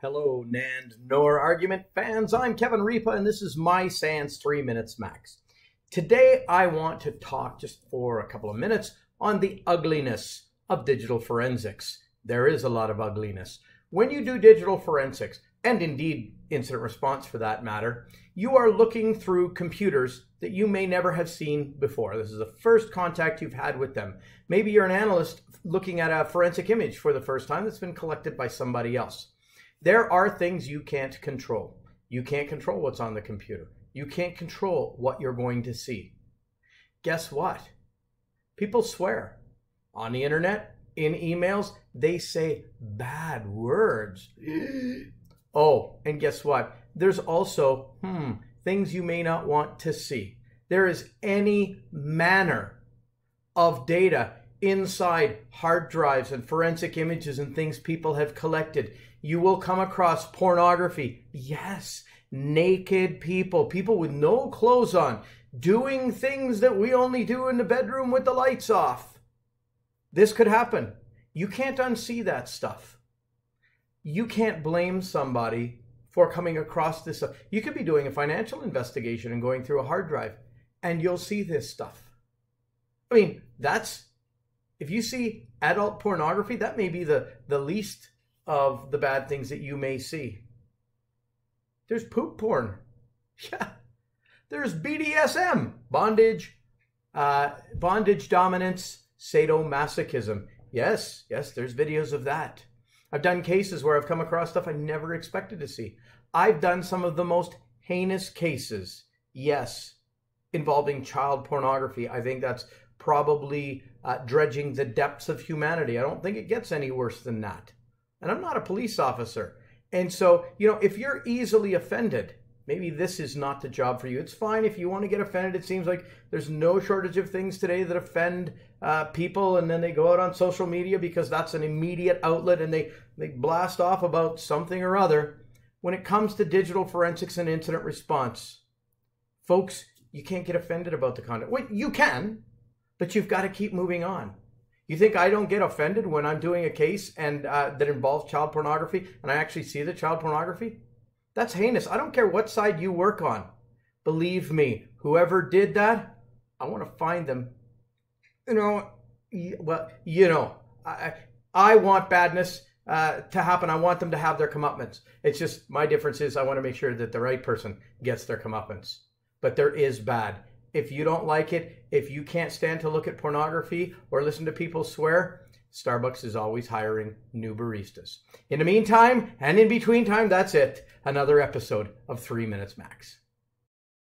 Hello, Nand Nor argument fans. I'm Kevin Ripa, and this is my SANS 3 Minutes Max. Today, I want to talk just for a couple of minutes on the ugliness of digital forensics. There is a lot of ugliness. When you do digital forensics, and indeed incident response for that matter, you are looking through computers that you may never have seen before. This is the first contact you've had with them. Maybe you're an analyst looking at a forensic image for the first time that's been collected by somebody else. There are things you can't control. You can't control what's on the computer. You can't control what you're going to see. Guess what? People swear on the internet, in emails, they say bad words. oh, and guess what? There's also, hmm, things you may not want to see. There is any manner of data inside hard drives and forensic images and things people have collected. You will come across pornography. Yes, naked people, people with no clothes on, doing things that we only do in the bedroom with the lights off. This could happen. You can't unsee that stuff. You can't blame somebody for coming across this. Stuff. You could be doing a financial investigation and going through a hard drive, and you'll see this stuff. I mean, that's if you see adult pornography, that may be the, the least of the bad things that you may see. There's poop porn. Yeah. There's BDSM, bondage, uh, bondage dominance, sadomasochism. Yes, yes, there's videos of that. I've done cases where I've come across stuff I never expected to see. I've done some of the most heinous cases, yes, involving child pornography. I think that's probably uh, dredging the depths of humanity. I don't think it gets any worse than that. And I'm not a police officer. And so, you know, if you're easily offended, maybe this is not the job for you. It's fine if you want to get offended. It seems like there's no shortage of things today that offend uh, people, and then they go out on social media because that's an immediate outlet and they, they blast off about something or other. When it comes to digital forensics and incident response, folks, you can't get offended about the content. Well, you can, but you've got to keep moving on. You think I don't get offended when I'm doing a case and uh, that involves child pornography and I actually see the child pornography? That's heinous. I don't care what side you work on. Believe me, whoever did that, I want to find them. You know, well, you know, I, I want badness uh, to happen. I want them to have their comeuppance. It's just my difference is I want to make sure that the right person gets their comeuppance. But there is bad. If you don't like it, if you can't stand to look at pornography or listen to people swear, Starbucks is always hiring new baristas. In the meantime, and in between time, that's it. Another episode of Three Minutes Max.